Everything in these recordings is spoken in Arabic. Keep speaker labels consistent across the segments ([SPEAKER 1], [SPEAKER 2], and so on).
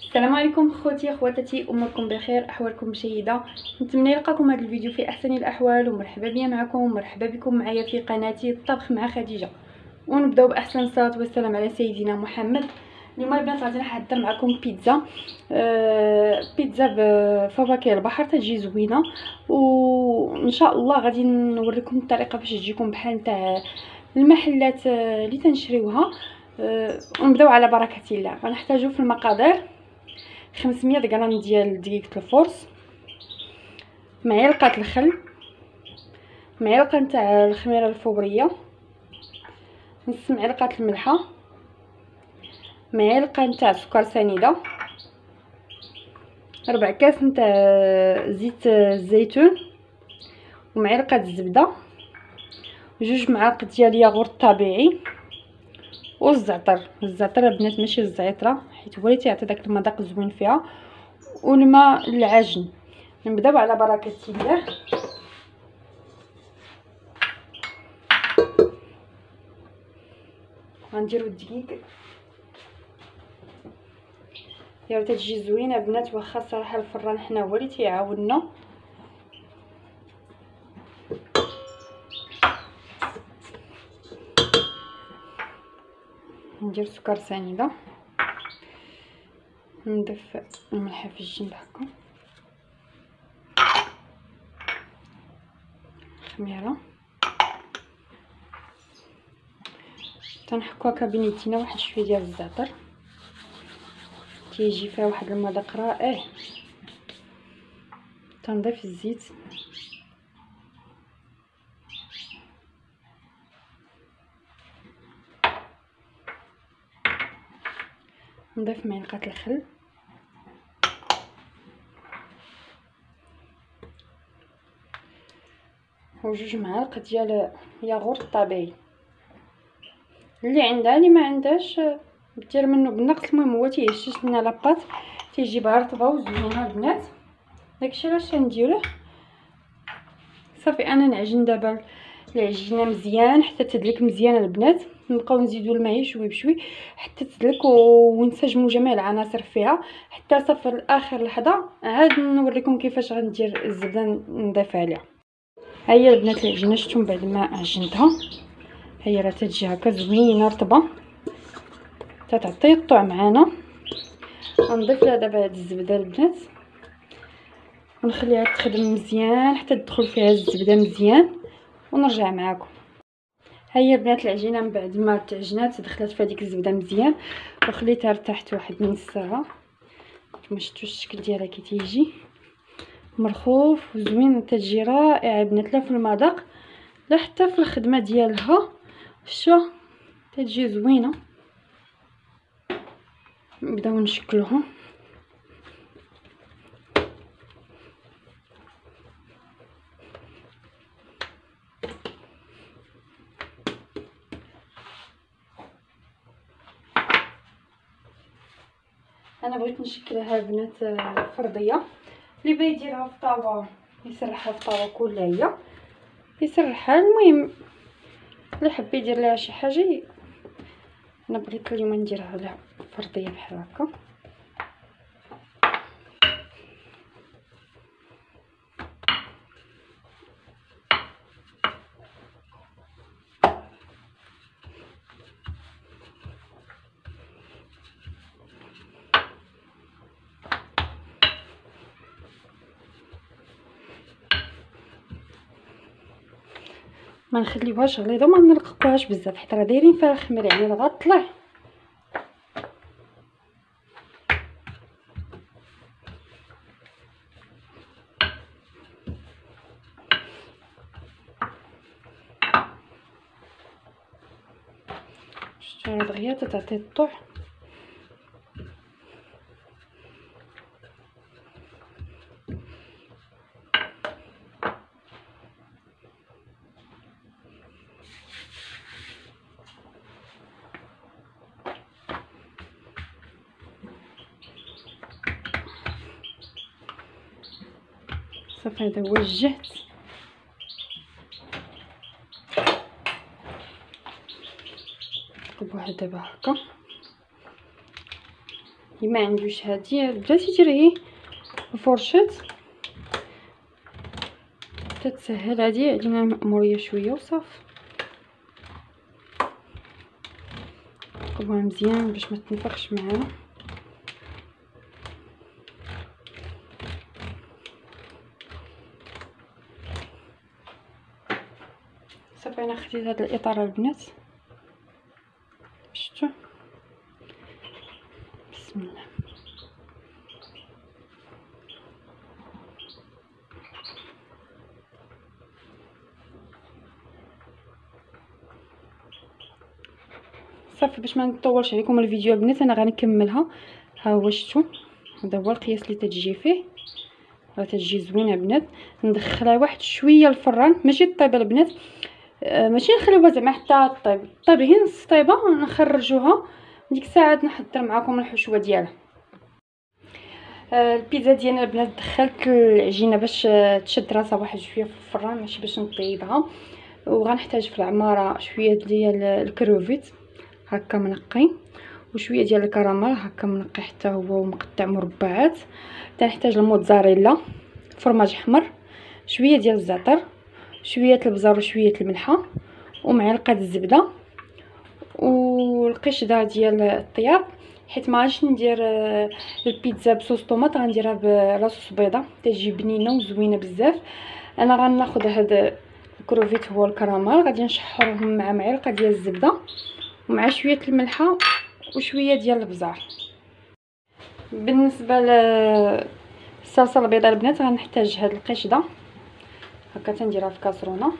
[SPEAKER 1] السلام عليكم خوتي خواتاتي اموركم بخير احوالكم جيده نتمنى يلقاكم هذا الفيديو في احسن الاحوال ومرحبا بيا معكم ومرحبا بكم معايا في قناتي الطبخ مع خديجة. ونبداو بأحسن الصلاه والسلام على سيدنا محمد. اليوم البنات غادي نحضر معكم بيتزا. آه بيتزا بفواكه البحر تجي زوينة. وإن شاء الله غادي نوريكم الطريقة باش تجيكم بحال تاع المحلات اللي تنشريوها. أه ونبداو على بركة الله. غنحتاجو في المقادير. 500 غرام ديال دقيقه الفرص. معلقه الخل. معلقه نتاع الخميرة الفوريه نص معلقه الملحة. معلقه نتاع سكر سنيدة. ربع كاس نتاع زيت الزيتون. ومعلقه الزبدة. جوج معالق ديال ياغورت طبيعي. والزعتر. الزعتر البنات ماشي الزعتره حيت هو اللي تيعطي داك المذاق الزوين فيها. والماء العجن. نبداو على بركة الله غنديرو الدقيق. يا تجي زوينة بنات واخا صراحة الفران حنا هو اللي تيعاوننا. ندير سكر سنيده نضيف الملح في الجنب هكا. خميرة. تنحكو هكا بنيتينا واحد شوية ديال الزعتر. تيجي فيها واحد المذاق رائع. تنضيف الزيت. نضيف معلقه الخل. وجوج معالق ديال ياغورت طبيعي اللي عندها اللي ما عندهاش دير منه بالنقص المهم هو تيهشش لنا لاباط تيجيبها رطبه وزوينه البنات. داكشي علاش نديروه؟ صافي أنا نعجن دابا العجينه مزيان حتى تدلك مزيان البنات. نبقاو نزيدو الماء شوي بشوي حتى تدلك ونسجموا جميع العناصر فيها. حتى صافي لآخر لحظة عاد نوريكم كيفاش غندير الزبدة نضيف عليها ها هي البنات العجينه شفتم بعد ما عجنتها. هي راه تجي هكا زوينة رطبة. تتعطي الطعم معانا. غنضيف لها دابا هاد الزبدة البنات. ونخليها تخدم مزيان حتى تدخل فيها الزبدة مزيان. ونرجع معاكم. ها هي البنات العجينة من بعد ما تعجنات دخلت في هذيك الزبدة مزيان وخليتها ارتاحت واحد نص ساعه كما شفتوا الشكل ديالها كي تيجي. مرخوف وزوين تجي رائعة بنات لا في المذاق لا حتى في الخدمة ديالها. شو؟ تجي زوينة. نبداو نشكلوها أنا بغيت نشكلها بنات فرديه اللي بغى يديرها في طاوه يسرحها في طاوه كلها هي يسرحها. المهم اللي حب يدير لها شي حاجة أنا بغيت اليوم نديرها لها فرديه بحال هكا. ما نخليوهاش غليظه وما نرققوهاش بزاف حيت راه دايرين فيها الخمير يعني راه غطلع راه دغيا تعطي الطعم صافي هذا هو الجهد نقلبوها دابا هكا. ما عندوش هادي. بلاتي تيري فرشات تتسهل هادي علينا المأمورية شوية وصافي نقلبوها مزيان باش ما تنفخش معانا صافي أنا خديت هذا الإطار البنات. شفتوا بسم الله. صافي باش ما نطولش عليكم الفيديو البنات أنا غنكملها ها هو شفتوا هذا هو القياس اللي تتجي فيه. راه تتجي زوينة البنات ندخلها واحد شوية الفران ماشي طيب البنات. ماشي نخليوها زعما حتى طيب. طيب هي نص طيبه نخرجوها ديك الساعة نحضر معكم الحشوة ديالها. آه البيتزا ديالنا البنات دخلت العجينه باش تشد راسها واحد شوية في الفران ماشي باش نطيبها. وغنحتاج في العمارة شوية ديال الكروفيت. هكا منقي. وشوية ديال الكراميل هكا منقي حتى هو مقطع مربعات. تنحتاج الموتزاريلا فرماج أحمر شوية ديال الزعتر. شوية البزار وشوية الملحة ومعلقة الزبدة والقشده ديال الطياب. حيت ما غاديش ندير آه، البيتزا بصوص طوماط غنديرها بلاصوص بيضه تجي بنينة وزوينة بزاف. أنا غناخذ هاد الكروفيت هو الكراميل. غادي نشحرهم مع معلقة ديال الزبدة ومع شوية الملحة وشوية ديال البزار. بالنسبة للصلصه البيضاء البنات غنحتاج هاد القشده هكا تنديرها في كاسرونه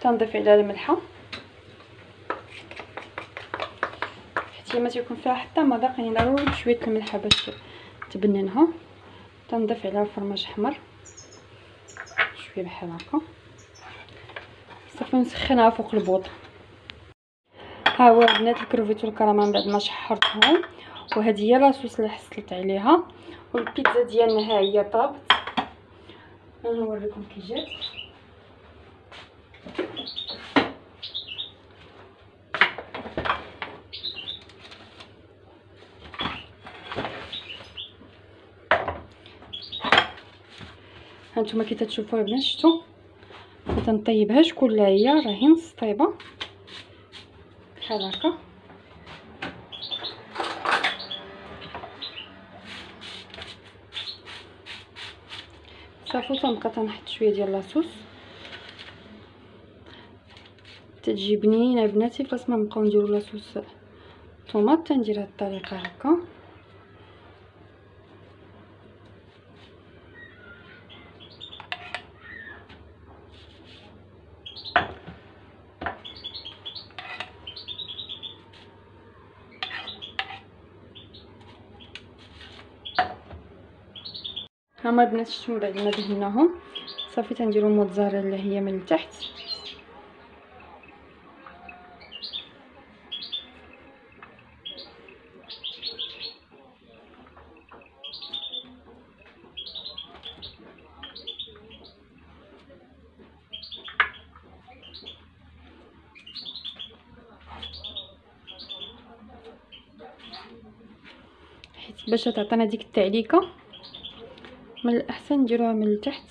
[SPEAKER 1] تنضيف عليها الملحه حتى ما تيكون فيها حتى مذاق يعني ضروري شوية الملحه باش تبننها تنضيف عليها فرماج احمر شوية بحال هكا صافي نسخنها فوق البوط ها هو البنات الكروفيت والكراميل بعد ما شحرتهم وهذه هي لاصوص اللي حصلت عليها. والبيتزا ديالنا ها هي طابت. نوريكم كي جات. هانتوما كي تتشوفوا البنات شفتوا ما تنطيبهاش كلها هي راهي نص طيبه بحال هكا صافي تنبقى تنحط شوية ديال لاصوص. تتجي بنينه بناتي فاش ما نبقاو نديرو لاصوص طوماط تندير هاد الطريقة هكا. هما البنات من بعد ما دهناهم صافي تنديرو الموتزاريلا هي من التحت حيت باش تعطينا ديك التعليكه من الأحسن نديروها من التحت.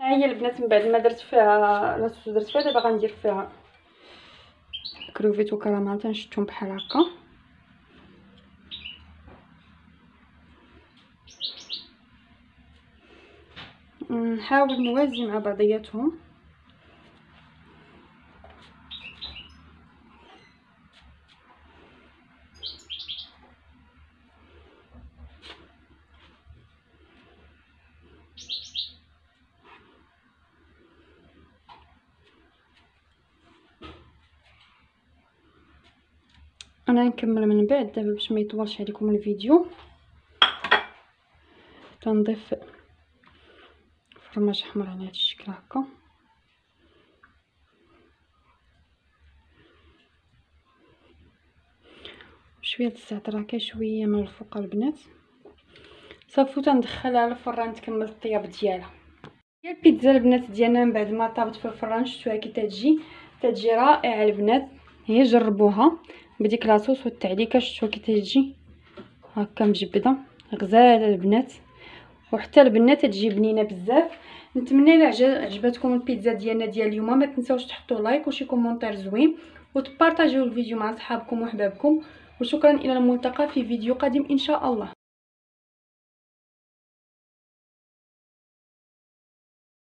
[SPEAKER 1] ها هي البنات من بعد ما درت فيها لاصوص درت فيها دابا غندير فيها كروفيت وكراميل. تنشدهم بحال هكا. نحاول نوازي مع بعضياتهم. أنا نكمل من بعد دابا باش ما يطولش عليكم الفيديو. تنضيف فرماج أحمر على هذا الشكل هكا. شوية الزعتر هكا شوية من الفوق البنات. صافي تندخلها للفران تكمل الطياب ديالها. هي البيتزا البنات ديالنا من بعد ما طابت في الفران شفتوها كي تجي؟ تجي رائعة البنات. هي جربوها. بديك لاصوص والتعليكه شفتوها كي تجي هكا مجبدة غزالة البنات. وحتى البنات تجي بنينة بزاف. نتمنى إلا عجبتكم البيتزا ديالنا ديال اليوم. ما تنساوش تحطوا like وشي commentaire زوين وتبارطاجيو الفيديو مع صحابكم وحبابكم وشكرا إلى الملتقى في فيديو قادم إن شاء الله.